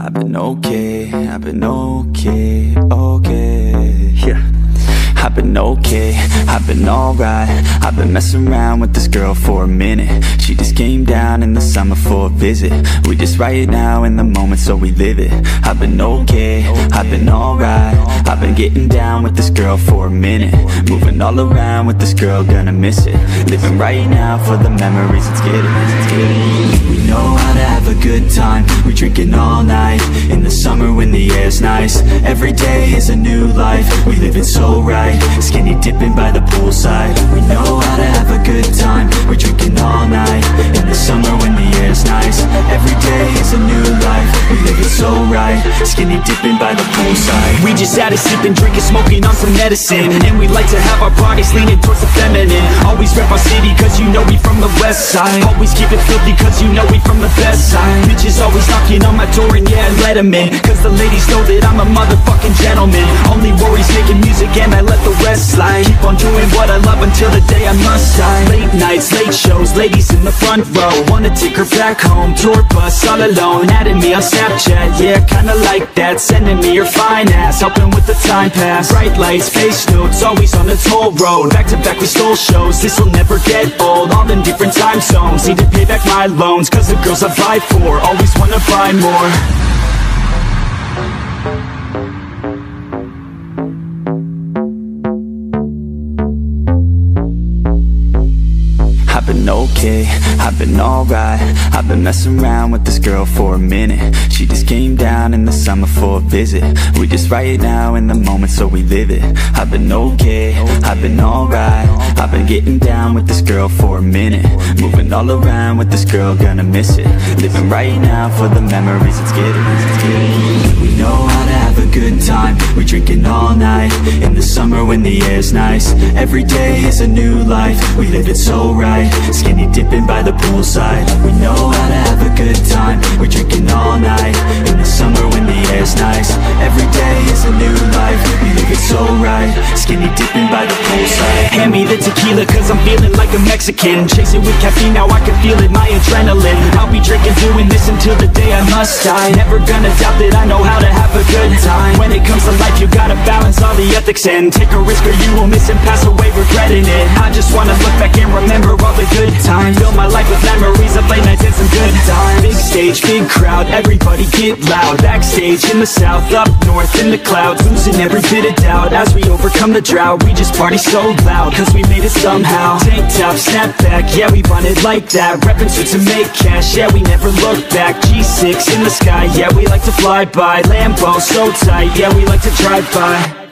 I've been okay, I've been okay, okay, yeah I've been okay, I've been alright. I've been messing around with this girl for a minute. She just came down in the summer for a visit. We just right now in the moment so we live it. I've been okay, I've been alright. I've been getting down with this girl for a minute. Moving all around with this girl, gonna miss it. Living right now for the memories, let's get it, let's get it We know how to have a good time. We drinking all night In the the air's nice. Every day is a new life. We live it so right. Skinny dipping by the poolside Skinny dipping by the poolside. We just had a sipping, drinking, smoking on some medicine. And we like to have our bodies leaning towards the feminine. Always rep our city cause you know we from the west side. Always keep it filthy cause you know we from the best side. Bitches always knocking on my door and yeah, let let 'em in. Cause the ladies know that I'm a motherfucking gentleman. Only worries making music and I let the rest slide. Keep on doing what I love until the day I must die. Late nights, late shows, ladies in the front row. Wanna take her back home, tour bus all alone. Adding me on Snapchat, yeah, kinda like that. Sending me your fine ass, helping with the time pass. Bright lights, face notes, always on the toll road. Back to back we stole shows, this'll never get old. All in different time zones, need to pay back my loans Cause the girls I buy for, always wanna buy more I've been okay, I've been alright. I've been messing around with this girl for a minute. She just came down in the summer for a visit. We just right now in the moment so we live it. I've been okay, I've been alright. I've been getting down with this girl for a minute. Moving all around with this girl, gonna miss it. Living right now for the memories, let's get it, let's We're drinking all night In the summer when the air's nice. Every day is a new life. We live it so right. Skinny dipping by the poolside. We know how to have a good time. We're drinking all night In the summer when the air's nice. Every day is a new life. We live it so right. Skinny dipping by the poolside. Hand me the tequila cause I'm feeling like a Mexican. Chasing with caffeine, now I can feel it, my adrenaline. I'll be drinking, doing this until the day I must die. Never gonna doubt that I know how to all the ethics and Take a risk or you will miss and pass away regretting it. I just wanna look back and remember all the good times. Fill my life with memories of late nights and some good times. Big stage, big crowd, everybody get loud. Backstage in the south, up north in the clouds. Losing every bit of doubt as we overcome the drought. We just party so loud, cause we made it somehow. Tank top, snap back, yeah we run it like that. Reppin' to make cash, yeah we never look back. G6 in the sky, yeah we like to fly by. Lambo so tight, yeah we like to drive by